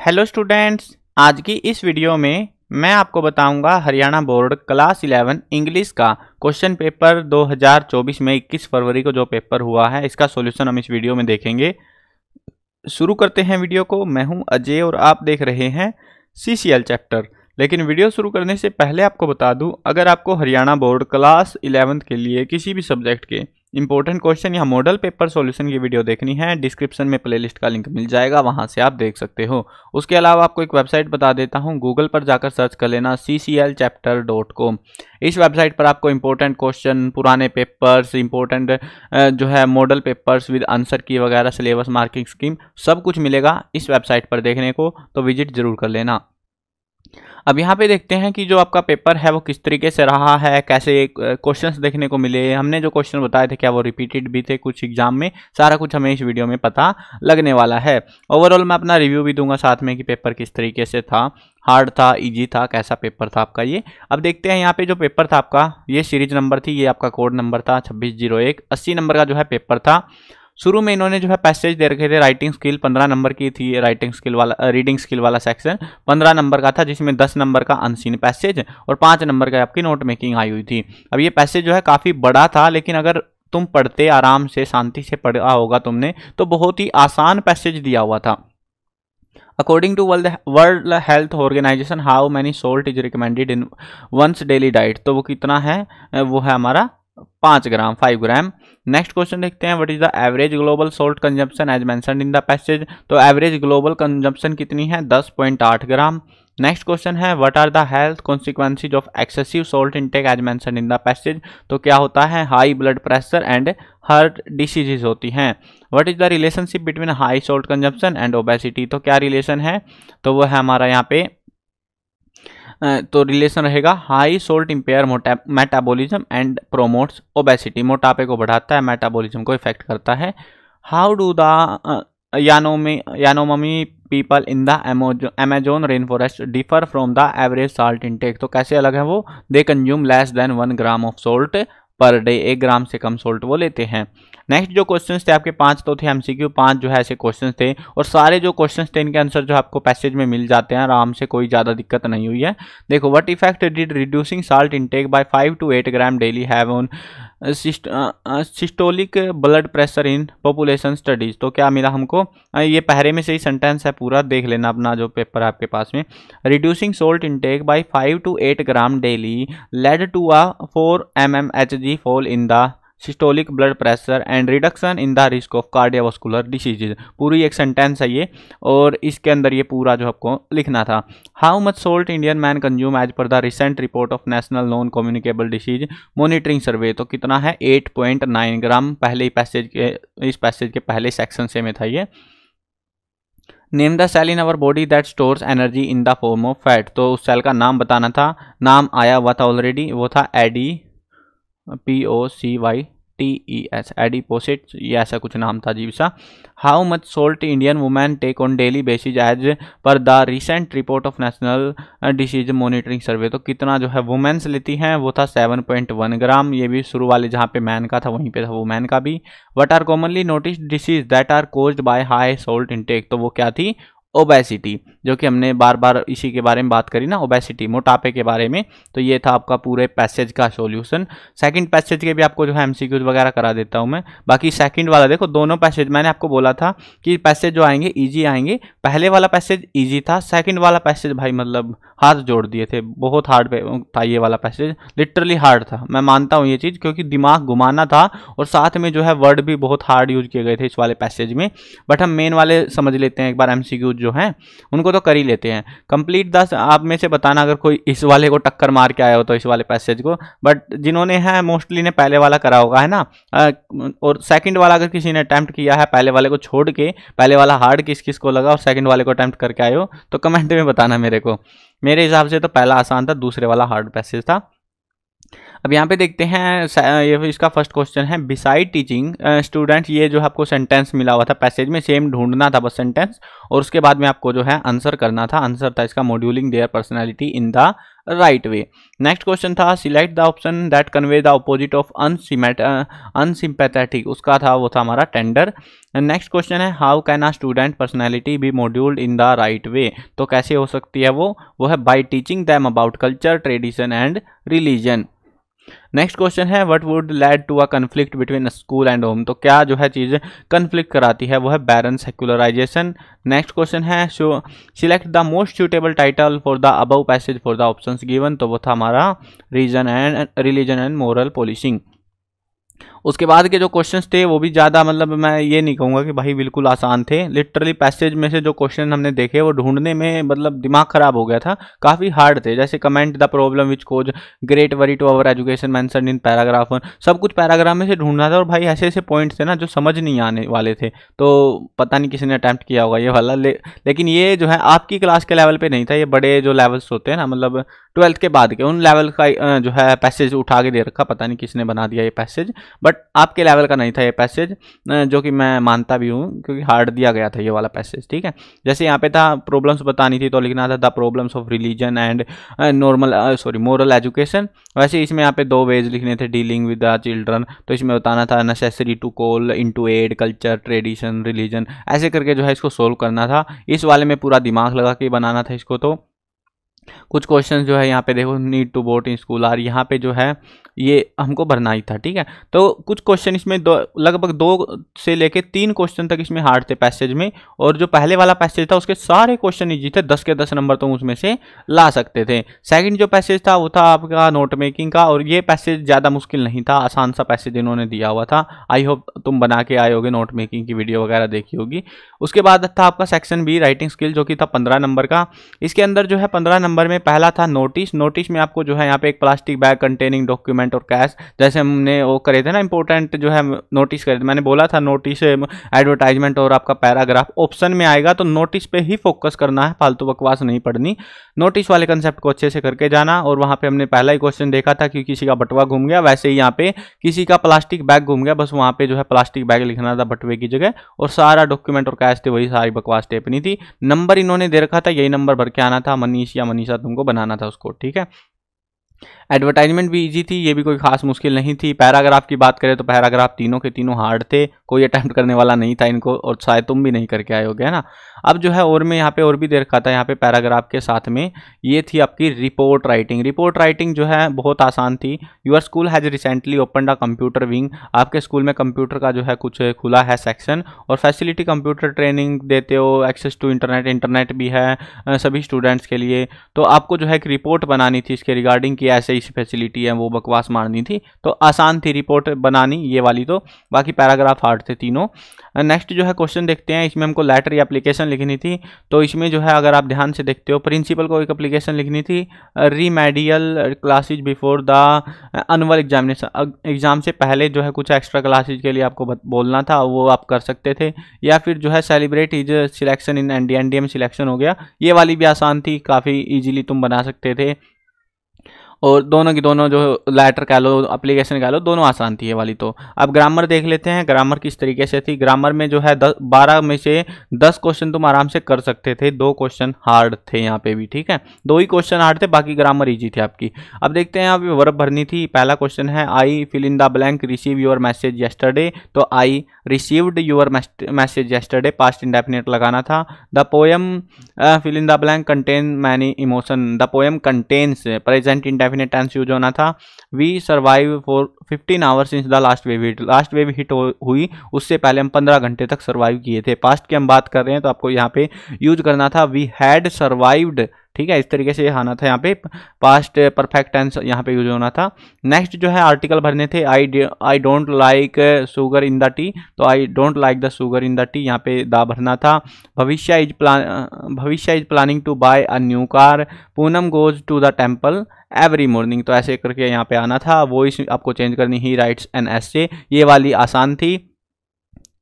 Hello students आज की इस वीडियो में मैं आपको बताऊँगा हरियाणा बोर्ड क्लास 11 इंग्लिश का क्वेश्चन पेपर 2024 में 21 फरवरी को जो पेपर हुआ है, इसका सॉल्यूशन हम इस वीडियो में देखेंगे। शुरू करते हैं वीडियो को। मैं हूँ अजय और आप देख रहे हैं सीसीएल चैप्टर लेकिन वीडियो शुरू करने से पहले आपको बता दूँ, अगर आपको हरियाणा बोर्ड क्लास इलेवंथ के लिए किसी भी सब्जेक्ट के इंपॉर्टेंट क्वेश्चन या मॉडल पेपर सॉल्यूशन की वीडियो देखनी है। डिस्क्रिप्शन में प्लेलिस्ट का लिंक मिल जाएगा, वहाँ से आप देख सकते हो। उसके अलावा आपको एक वेबसाइट बता देता हूँ गूगल पर जाकर सर्च कर लेना C C L chapter dot com इस वेबसाइट पर आपको इंपॉर्टेंट क्वेश्चन पुराने पेपर्स इंपॉर्टेंट जो है मॉडल पेपर्स विद आंसर की वगैरह सिलेबस मार्किंग स्कीम सब कुछ मिलेगा इस वेबसाइट पर देखने को तो विज़िट ज़रूर कर लेना। अब यहाँ पे देखते हैं कि जो आपका पेपर है वो किस तरीके से रहा है, कैसे क्वेश्चंस देखने को मिले। हमने जो क्वेश्चन बताए थे, क्या वो रिपीटेड भी थे कुछ एग्ज़ाम में? सारा कुछ हमें इस वीडियो में पता लगने वाला है। ओवरऑल मैं अपना रिव्यू भी दूँगा साथ में कि पेपर किस तरीके से था हार्ड था इजी था, कैसा पेपर था आपका ये। अब देखते हैं यहाँ पे जो पेपर था आपका, ये सीरीज़ नंबर थी, ये आपका कोड नंबर था छब्बीस ज़ीरो एक। अस्सी नंबर का जो है पेपर था। शुरू में इन्होंने जो है पैसेज दे रखे थे राइटिंग स्किल पंद्रह नंबर की थी राइटिंग स्किल वाला रीडिंग स्किल वाला सेक्शन पंद्रह नंबर का था, जिसमें दस नंबर का अनसीन पैसेज और पाँच नंबर का आपकी नोट मेकिंग आई हुई थी। अब ये पैसेज जो है काफ़ी बड़ा था, लेकिन अगर तुम पढ़ते आराम से, शांति से पढ़ा होगा तुमने तो बहुत ही आसान पैसेज दिया हुआ था। According to world world health organisation how many salt is recommended in one's daily diet तो वो कितना है? वो है हमारा पाँच gram five gram. Next question देखते हैं what is the average global salt consumption as mentioned in the passage तो एवरेज ग्लोबल कंजम्पशन कितनी है? दस पॉइंट आठ ग्राम। नेक्स्ट क्वेश्चन है what are the health consequences of excessive salt intake as mention in the passage तो क्या होता है? High blood pressure and heart diseases होती हैं। What is the relationship between high salt consumption and obesity तो क्या relation है? तो वो है हमारा यहाँ पे तो रिलेशन रहेगा high salt impair metabolism and promotes obesity मोटापे को बढ़ाता है मेटाबॉलिज्म को इफ़ेक्ट करता है। How do the Yanomami people in the Amazon rain forest differ from the average salt intake तो कैसे अलग है वो? They consume less than one gram of salt per day एक ग्राम से कम सोल्ट वो लेते हैं। नेक्स्ट जो क्वेश्चन थे आपके पाँच तो थे एमसीक्यू पाँच जो है ऐसे क्वेश्चन थे और सारे जो क्वेश्चन थे इनके आंसर जो आपको पैसेज में मिल जाते हैं, आराम से कोई ज़्यादा दिक्कत नहीं हुई है। देखो what effect did reducing salt intake by five to eight gram daily have on systolic blood pressure in population studies तो क्या मिला हमको? ये पहरे में से ही सेंटेंस है, पूरा देख लेना अपना जो पेपर आपके पास में। Reducing salt intake by five to eight gram daily led to a four M M H G fall in the systolic blood pressure and reduction in the risk of cardiovascular diseases पूरी एक sentence है ये, और इसके अंदर ये पूरा जो आपको लिखना था। How much salt Indian man consume as per the recent report of national non communicable disease monitoring survey तो कितना है? 8.9 ग्राम, पहले ही पैसेज के, इस पैसेज के पहले सेक्शन से में था ये। Name the cell in our body that stores energy in the form of fat तो उस सेल का नाम बताना था। नाम आया हुआ था ऑलरेडी वो था A D P O C Y T E S adipocyte ये ऐसा कुछ नाम था जी सा how much salt Indian women take on daily basis as per the recent report of national disease monitoring survey तो कितना जो है वुमेन्स लेती हैं, वो था 7.1 ग्राम, ये भी शुरू वाले जहाँ पे मैन का था, वहीं पे था वुमेन का भी। What are commonly notice disease that are caused by high salt intake तो वो क्या थी? ओबेसिटी जो कि हमने बार बार इसी के बारे में बात करी ना ओबेसिटी मोटापे के बारे में तो ये था आपका पूरे पैसेज का सॉल्यूशन सेकंड पैसेज के भी आपको जो है एमसीक्यूज वगैरह करा देता हूँ मैं. बाकी सेकंड वाला, देखो, दोनों पैसेज मैंने आपको बोला था कि पैसेज जो आएँगे ईजी आएँगे. पहले वाला पैसेज ईजी था सेकेंड वाला पैसेज भाई मतलब हाथ जोड़ दिए थे, बहुत हार्ड था ये वाला पैसेज लिटरली हार्ड था. मैं मानता हूँ ये चीज़, क्योंकि दिमाग घुमाना था और साथ में जो है वर्ड भी बहुत हार्ड यूज़ किए गए थे इस वाले पैसेज में. बट हम मेन वाले समझ लेते हैं, एक बार एम जो हैं, उनको तो कर ही लेते हैं। कंप्लीट दस, आप में से बताना अगर कोई इस वाले को टक्कर मार के आया हो तो इस वाले पैसेज को। बट जिन्होंने है मोस्टली ने पहले वाला करा होगा, है ना? और सेकंड वाला अगर किसी ने अटैम्प्ट किया है, पहले वाले को छोड़ के, पहले वाला हार्ड किस किस को लगा और सेकंड वाले को अटैम्प्ट करके आए हो तो कमेंट में बताना मेरे को। मेरे हिसाब से तो पहला आसान था, दूसरे वाला हार्ड पैसेज था। अब यहाँ पे देखते हैं ये इसका फ़र्स्ट क्वेश्चन है बिसाइड टीचिंग स्टूडेंट ये जो आपको सेंटेंस मिला हुआ था पैसेज में सेम ढूंढना था बस सेंटेंस और उसके बाद में आपको जो है आंसर करना था आंसर था इसका moduling their personality in the right way next question था select the option that convey the opposite of unsimate unsympathetic उसका था, वो था हमारा टेंडर नेक्स्ट क्वेश्चन है how can a student personality be moduled in the right way तो कैसे हो सकती है वो? वो है by teaching them about culture tradition and religion next question है what would lead to a conflict between school and home तो क्या जो है चीज़ कन्फ्लिक्ट कराती है, वो है बैरन सेकुलराइजेशन नेक्स्ट क्वेश्चन है so select the most suitable title for the above passage for the option given तो वो था हमारा reason and religion and moral polishing उसके बाद के जो क्वेश्चंस थे वो भी ज़्यादा मतलब मैं ये नहीं कहूँगा कि भाई बिल्कुल आसान थे। लिटरली पैसेज में से जो क्वेश्चन हमने देखे वो ढूँढने में मतलब दिमाग ख़राब हो गया था। काफ़ी हार्ड थे जैसे comment the problem which cause great worry to our education mention in paragraph one सब कुछ पैराग्राफ में से ढूंढना था और भाई ऐसे ऐसे पॉइंट्स थे ना जो समझ नहीं आने वाले थे। तो पता नहीं किसी ने अटैम्प्ट किया होगा ये वाला। ले, लेकिन ये जो है आपकी क्लास के लेवल पर नहीं था। ये बड़े जो लेवल्स होते हैं ना मतलब ट्वेल्थ के बाद के उन लेवल का जो है पैसेज उठा के दे रखा। पता नहीं किसने बना दिया ये पैसेज बट आपके लेवल का नहीं था ये पैसेज जो कि मैं मानता भी हूँ, क्योंकि हार्ड दिया गया था ये वाला पैसेज ठीक है? जैसे यहाँ पे था प्रॉब्लम्स बतानी थी तो लिखना था the problems of religion and normal sorry moral education वैसे इसमें यहाँ पे दो वेज लिखने थे डीलिंग विद द चिल्ड्रन तो इसमें बताना था necessary to call in to add culture tradition religion ऐसे करके जो है इसको सोल्व करना था। इस वाले में पूरा दिमाग लगा के बनाना था इसको तो। कुछ क्वेश्चन जो है यहाँ पे देखो need to vote in school are यहाँ पे जो है, ये हमको भरना ही था, ठीक है? तो कुछ क्वेश्चन इसमें दो, लगभग दो से लेके तीन क्वेश्चन तक इसमें हार्ड थे पैसेज में, और जो पहले वाला पैसेज था, उसके सारे क्वेश्चन इजी थे, दस के दस नंबर तो उसमें से ला सकते थे। सेकंड जो पैसेज था, वो था आपका नोट मेकिंग का, और ये पैसेज ज़्यादा मुश्किल नहीं था, आसान सा पैसेज इन्होंने दिया हुआ था। आई होप तुम बना के आए होगे नोट मेकिंग की वीडियो वगैरह देखी होगी। उसके बाद था आपका सेक्शन बी राइटिंग स्किल जो कि था पंद्रह नंबर का। इसके अंदर जो है पंद्रह नंबर में पहला था नोटिस। नोटिस में आपको जो है यहाँ पे एक प्लास्टिक बैग, कंटेनिंग डॉक्यूमेंट और कैश जैसे हमने वो करे थे ना इंपॉर्टेंट जो है नोटिस करे थे। मैंने बोला था नोटिस एडवर्टाइजमेंट और आपका पैराग्राफ ऑप्शन में आएगा तो नोटिस पे ही फोकस करना है, फालतू बकवास नहीं पढ़नी। नोटिस वाले कंसेप्ट को अच्छे से करके जाना और वहाँ पे हमने पहला ही क्वेश्चन देखा था कि किसी का बटवा घूम गया, वैसे ही यहाँ पे किसी का प्लास्टिक बैग घूम गया, बस वहाँ पे जो है प्लास्टिक बैग लिखना था बटवे की जगह और सारा डॉक्यूमेंट और कैश थे, वही सारी बकवास टेपनी थी। नंबर इन्होंने दे रखा था, यही नंबर भर के आना था, मनीष या मनीषा तुमको बनाना था उसको ठीक है? एडवर्टाइजमेंट भी इजी थी, ये भी कोई खास मुश्किल नहीं थी। पैराग्राफ की बात करें तो पैराग्राफ तीनों के तीनों हार्ड थे, कोई अटैम्प्ट करने वाला नहीं था इनको, और शायद तुम भी नहीं करके आए हो होगे ना? अब जो है और मैं यहाँ पे और भी दे रखा था यहाँ पे पैराग्राफ के साथ में। ये थी आपकी रिपोर्ट राइटिंग रिपोर्ट राइटिंग जो है बहुत आसान थी। Your school has recently open a computer wing आपके स्कूल में कंप्यूटर का जो है कुछ खुला है सेक्शन और फैसिलिटी कंप्यूटर ट्रेनिंग देते हो एक्सेस टू इंटरनेट इंटरनेट भी है सभी स्टूडेंट्स के लिए। तो आपको जो है एक रिपोर्ट बनानी थी इसके रिगार्डिंग की ऐसे इस फैसिलिटी है, वो बकवास मारनी थी। तो आसान थी रिपोर्ट बनानी ये वाली तो। बाकी पैराग्राफ हार्ड थे तीनों। नेक्स्ट जो है क्वेश्चन देखते हैं, इसमें हमको लेटर या एप्लीकेशन लिखनी थी। तो इसमें जो है अगर आप ध्यान से देखते हो प्रिंसिपल को एक अप्लीकेशन लिखनी थी remedial classes before the annual examination exam से पहले जो है कुछ एक्स्ट्रा क्लासेज के लिए आपको बोलना था, वो आप कर सकते थे। या फिर जो है celebrate is selection in N D N D M selection हो गया। ये वाली भी आसान थी, काफ़ी ईजिली तुम बना सकते थे। और दोनों की दोनों जो लेटर कह लो अप्लीकेशन कह लो, दोनों आसान थी ये वाली तो। अब ग्रामर देख लेते हैं ग्रामर किस तरीके से थी। ग्रामर में जो है दस, बारह में से दस क्वेश्चन तुम आराम से कर सकते थे। दो क्वेश्चन हार्ड थे यहाँ पे भी, ठीक है? दो ही क्वेश्चन हार्ड थे, बाकी ग्रामर ईजी थी आपकी। अब देखते हैं यहाँ पे वर्ब भरनी थी। पहला क्वेश्चन है I fill in the blank receive your message yesterday तो I received your message yesterday past indefinite लगाना था। The poem fill in the blank contain many emotion the poem contains present indefinite definite tense use होना था। We survive for 15 hours since the last wave hit last wave hit हुई, उससे पहले हम 15 घंटे तक सर्वाइव किए थे। पास्ट की हम बात कर रहे हैं तो आपको यहाँ पे यूज़ करना था। वी हैड सर्वाइव्ड ठीक है, इस तरीके से आना था यहाँ पे। पास्ट परफेक्ट टेंस यहाँ पे यूज़ होना था। नेक्स्ट जो है आर्टिकल भरने थे I I don't like sugar in the tea तो I don't like the sugar in the tea यहाँ पे दा भरना था। Bhavishya is plan Bhavishya is planning to buy a new car Poonam goes to the temple every morning तो ऐसे करके यहाँ पे आना था। वो इस आपको चेंज करनी ही राइट्स एन एस ये वाली आसान थी।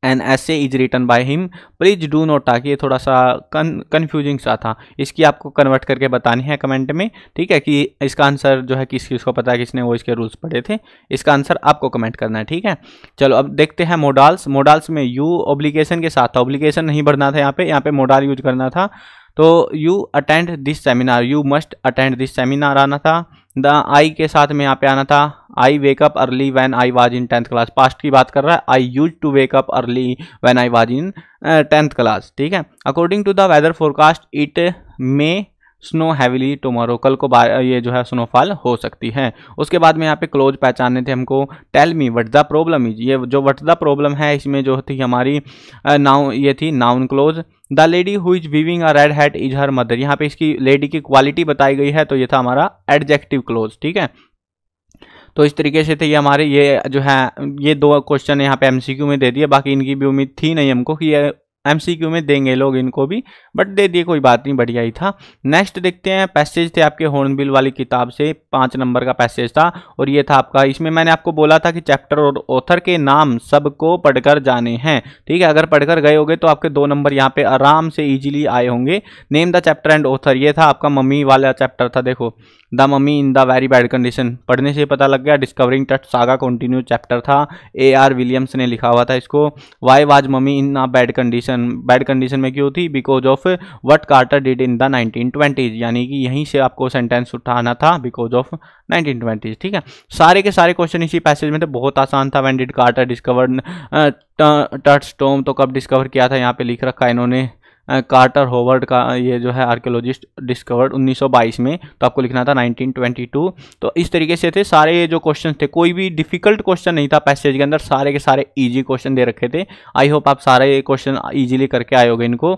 N S is written by him please do note ताकि ये थोड़ा सा कन्फ्यूजिंग सा था। इसकी आपको कन्वर्ट करके बतानी है कमेंट में, ठीक है कि इसका आंसर जो है किस किस को पता है किसने, वो इसके रूल्स पढ़े थे। इसका आंसर आपको कमेंट करना है, ठीक है? चलो, अब देखते हैं मोडाल्स मोडाल्स में यू ओब्लिगेशन के साथ था। ओब्लिगेशन नहीं भरना था यहाँ पे यहाँ पे मोडाल यूज़ करना था। तो you attend this seminar you must attend this seminar आना था। द आई के साथ में यहाँ पे आना था। I wake up early when I was in tenth class past की बात कर रहा है I use to wake up early when I was in tenth class ठीक है? According to the weather forecast it may snow heavily tomorrow कल को ये जो है स्नोफॉल हो सकती है। उसके बाद में यहाँ पे क्लोज पहचानने थे हमको। Tell me what the problem is ये जो वट द प्रॉब्लम है, इसमें जो थी हमारी नाउन ये थी noun clause the lady who is weaving a red hat is her mother यहाँ पे इसकी लेडी की क्वालिटी बताई गई है तो ये था हमारा एडजेक्टिव क्लोज ठीक है? तो इस तरीके से थे ये हमारे, ये जो है, ये दो क्वेश्चन यहाँ पे एमसीक्यू में दे दिए, बाकी इनकी भी उम्मीद थी नहीं हमको कि ये एमसीक्यू में देंगे लोग इनको भी बट दे दिए, कोई बात नहीं, बढ़िया ही था। नेक्स्ट देखते हैं पैसेज थे आपके हॉर्नबिल वाली किताब से, पाँच नंबर का पैसेज था, और ये था आपका, इसमें मैंने आपको बोला था कि चैप्टर और ऑथर के नाम सबको पढ़कर जाने हैं। ठीक है, अगर पढ़कर गए होगे तो आपके दो नंबर यहाँ पे आराम से इजीली आए होंगे। Name the chapter and author ये था आपका मम्मी वाला चैप्टर था, देखो। The mummy in the very bad condition पढ़ने से पता लग गया discovering Tut saga continue chapter था। ए आर विलियम्स ने लिखा हुआ था इसको। Why was mummy in a bad condition bad condition में क्यों थी? Because of what Carter did in the nineteen twenties यानी कि यहीं से आपको सेंटेंस उठाना था बिकॉज़ ऑफ़ नाइनटीन ट्वेंटीज ठीक है? सारे के सारे क्वेश्चन इसी पैसेज में थे, बहुत आसान था। When did quarter discover tert स्टोम तो कब डिस्कवर किया था? यहाँ पे लिख रखा है इन्होंने। कार्टर होवर्ड का ये जो है आर्कियोलॉजिस्ट डिस्कवर्ड 1922 में तो आपको लिखना था 1922 तो इस तरीके से थे, सारे ये जो क्वेश्चन थे, कोई भी डिफ़िकल्ट क्वेश्चन नहीं था पैसेज के अंदर, सारे के सारे ईजी क्वेश्चन दे रखे थे। आई होप आप सारे क्वेश्चन ईजिली करके आए इनको।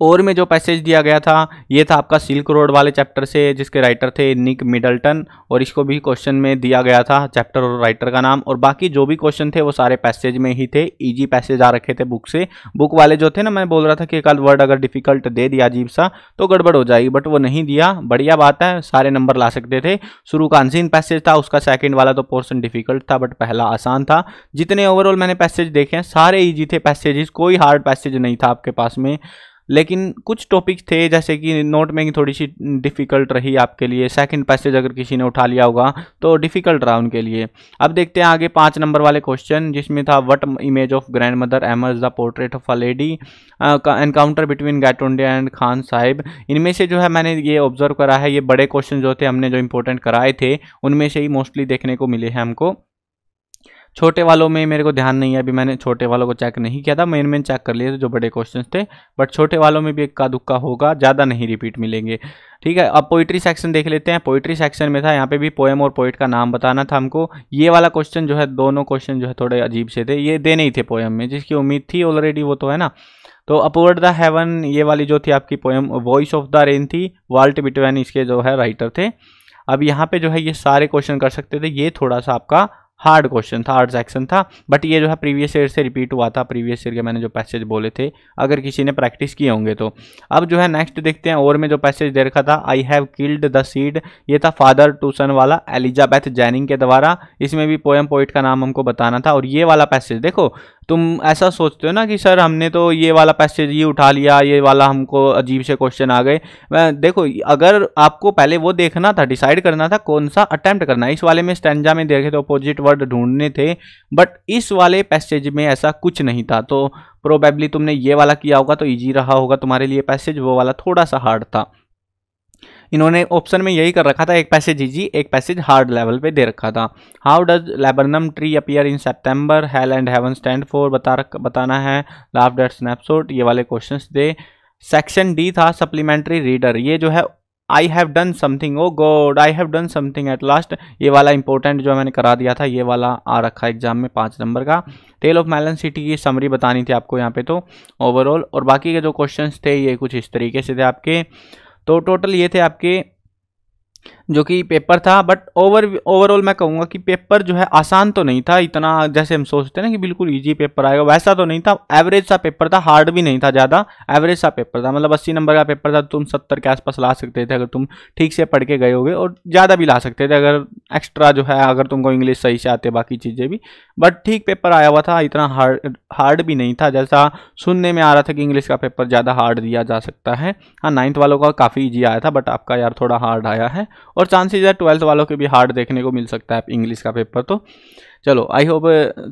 और में जो पैसेज दिया गया था, ये था आपका सिल्क रोड वाले चैप्टर से, जिसके राइटर थे निक मिडल्टन और इसको भी क्वेश्चन में दिया गया था चैप्टर और राइटर का नाम, और बाकी जो भी क्वेश्चन थे वो सारे पैसेज में ही थे इजी पैसेज आ रखे थे बुक से। बुक वाले जो थे ना, मैं बोल रहा था कि एक आध वर्ड अगर डिफ़िकल्ट दे दिया अजीब सा तो गड़बड़ हो जाएगी बट वो नहीं दिया। बढ़िया बात है, सारे नंबर ला सकते थे। शुरू का अनसीन पैसेज था, उसका सेकेंड वाला तो पोर्सन डिफ़िकल्ट था बट पहला आसान था। जितने ओवरऑल मैंने पैसेज देखे हैं, सारे ईजी थे पैसेजेस कोई हार्ड पैसेज नहीं था आपके पास में। लेकिन कुछ टॉपिक्स थे, जैसे कि नोट मेकिंग थोड़ी सी डिफ़िकल्ट रही आपके लिए। सेकंड पैसेज अगर किसी ने उठा लिया होगा तो डिफ़िकल्ट रहा उनके लिए। अब देखते हैं आगे पाँच नंबर वाले क्वेश्चन जिसमें था what image of grand mother emerges the portrait of a lady encounter between Gaitonde and Khan Sahib. इनमें से जो है, मैंने ये ऑब्ज़र्व करा है, ये बड़े क्वेश्चन जो थे, हमने जो इंपॉर्टेंट कराए थे, उनमें से ही मोस्टली देखने को मिले हैं हमको। छोटे वालों में मेरे को ध्यान नहीं है, अभी मैंने छोटे वालों को चेक नहीं किया था मेन मेन चेक कर लिए थे जो बड़े क्वेश्चन थे बट छोटे वालों में भी इक्का दुक्का होगा, ज़्यादा नहीं रिपीट मिलेंगे। ठीक है, अब पोइट्री सेक्शन देख लेते हैं। पोइट्री सेक्शन में था, यहाँ पे भी पोएम और पोइट का नाम बताना था हमको। ये वाला क्वेश्चन जो है, दोनों क्वेश्चन जो है थोड़े अजीब से थे। ये देने ही थे पोएम में, जिसकी उम्मीद थी ऑलरेडी वो तो है ना। तो अपवर्ड द हेवन ये वाली जो थी आपकी poem voice of the rain थी वाल्ट बिटवेन इसके जो है राइटर थे। अब यहाँ पे जो है, ये सारे क्वेश्चन कर सकते थे। ये थोड़ा सा आपका हार्ड क्वेश्चन था, हार्ड सेक्शन था बट ये जो है प्रीवियस ईयर से रिपीट हुआ था। प्रीवियस ईयर के मैंने जो पैसेज बोले थे, अगर किसी ने प्रैक्टिस किए होंगे तो। अब जो है नेक्स्ट देखते हैं, और में जो पैसेज दे रखा था I have killed the seed ये था फादर टू सन वाला एलिजाबैथ जैनिंग के द्वारा। इसमें भी पोएम पोइट का नाम हमको बताना था, और ये वाला पैसेज देखो तुम ऐसा सोचते हो ना कि सर हमने तो ये वाला पैसेज ये उठा लिया, ये वाला हमको अजीब से क्वेश्चन आ गए। देखो, अगर आपको पहले वो देखना था डिसाइड करना था कौन सा अटैम्प्ट करना है। इस वाले में स्टेंजा में देखे तो अपोजिट वर्ड ढूँढने थे बट इस वाले पैसेज में ऐसा कुछ नहीं था। तो प्रोबेबली तुमने ये वाला किया होगा तो ईजी रहा होगा। तुम्हारे लिए पैसेज वो वाला थोड़ा सा हार्ड था। इन्होंने ऑप्शन में यही कर रखा था, एक पैसेज इजी एक पैसेज हार्ड लेवल पे दे रखा था। How does laburnum tree appear in September hell and heaven stand for बता रख, बताना है। लाफ डेट स्नैपशॉट ये वाले क्वेश्चन दे। सेक्शन डी था सप्लीमेंट्री रीडर ये जो है I have done something O God I have done something at last ये वाला इंपॉर्टेंट जो मैंने करा दिया था, ये वाला आ रखा एग्ज़ाम में पाँच नंबर का। टेल ऑफ़ मैलन सिटी की समरी बतानी थी आपको यहाँ पे तो ओवरऑल और बाकी के जो क्वेश्चंस थे, ये कुछ इस तरीके से थे आपके। तो टोटल ये थे आपके जो कि पेपर था बट ओवर ओवरऑल मैं कहूँगा कि पेपर जो है आसान तो नहीं था, इतना जैसे हम सोचते हैं ना कि बिल्कुल इजी पेपर आएगा, वैसा तो नहीं था। एवरेज सा पेपर था हार्ड भी नहीं था ज़्यादा एवरेज सा पेपर था। मतलब अस्सी नंबर का पेपर था, तुम सत्तर के आसपास ला सकते थे अगर तुम ठीक से पढ़ के गए होगे, और ज़्यादा भी ला सकते थे अगर एक्स्ट्रा जो है, अगर तुमको इंग्लिश सही से आते बाकी चीज़ें भी। बट ठीक पेपर आया हुआ था, इतना हार्ड हार्ड भी नहीं था जैसा सुनने में आ रहा था कि इंग्लिश का पेपर ज़्यादा हार्ड दिया जा सकता है। हाँ नाइन्थ वालों का काफ़ी ईजी आया था बट आपका यार थोड़ा हार्ड आया है। और चांसेज है ट्वेल्थ वालों के भी हार्ड देखने को मिल सकता है इंग्लिश का पेपर तो। चलो आई होप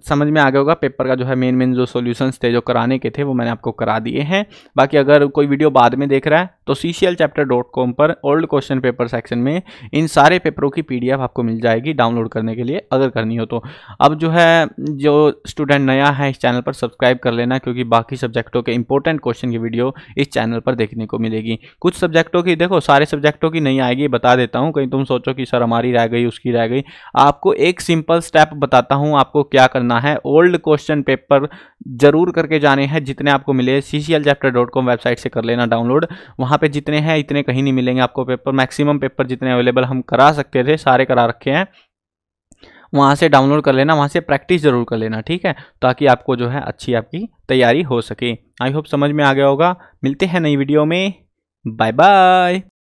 समझ में आ गया होगा पेपर का जो है मेन मेन जो सॉल्यूशंस थे, जो कराने के थे, वो मैंने आपको करा दिए हैं। बाकी अगर कोई वीडियो बाद में देख रहा है तो सी चैप्टर डॉट कॉम पर ओल्ड क्वेश्चन पेपर सेक्शन में इन सारे पेपरों की पी डी एफ़ आपको मिल जाएगी डाउनलोड करने के लिए, अगर करनी हो तो। अब जो है, जो स्टूडेंट नया है, इस चैनल पर सब्सक्राइब कर लेना, क्योंकि बाकी सब्जेक्टों के इंपॉर्टेंट क्वेश्चन की वीडियो इस चैनल पर देखने को मिलेगी। कुछ सब्जेक्टों की, देखो, सारे सब्जेक्टों की नहीं आएगी, बता देता हूँ। कहीं तुम सोचो कि सर हमारी रह गई, उसकी रह गई। आपको एक सिंपल स्टेप बताता हूँ, आपको क्या करना है। ओल्ड क्वेश्चन पेपर ज़रूर करके जाने हैं, जितने आपको मिले। C chapter dot com website से कर लेना डाउनलोड वहाँ पे जितने हैं, इतने कहीं नहीं मिलेंगे आपको पेपर मैक्सिमम पेपर जितने अवेलेबल हम करा सकते थे, सारे करा रखे हैं। वहाँ से डाउनलोड कर लेना, वहाँ से प्रैक्टिस ज़रूर कर लेना, ठीक है? ताकि आपको जो है, अच्छी आपकी तैयारी हो सके। आई होप समझ में आ गया होगा। मिलते हैं नई वीडियो में। Bye bye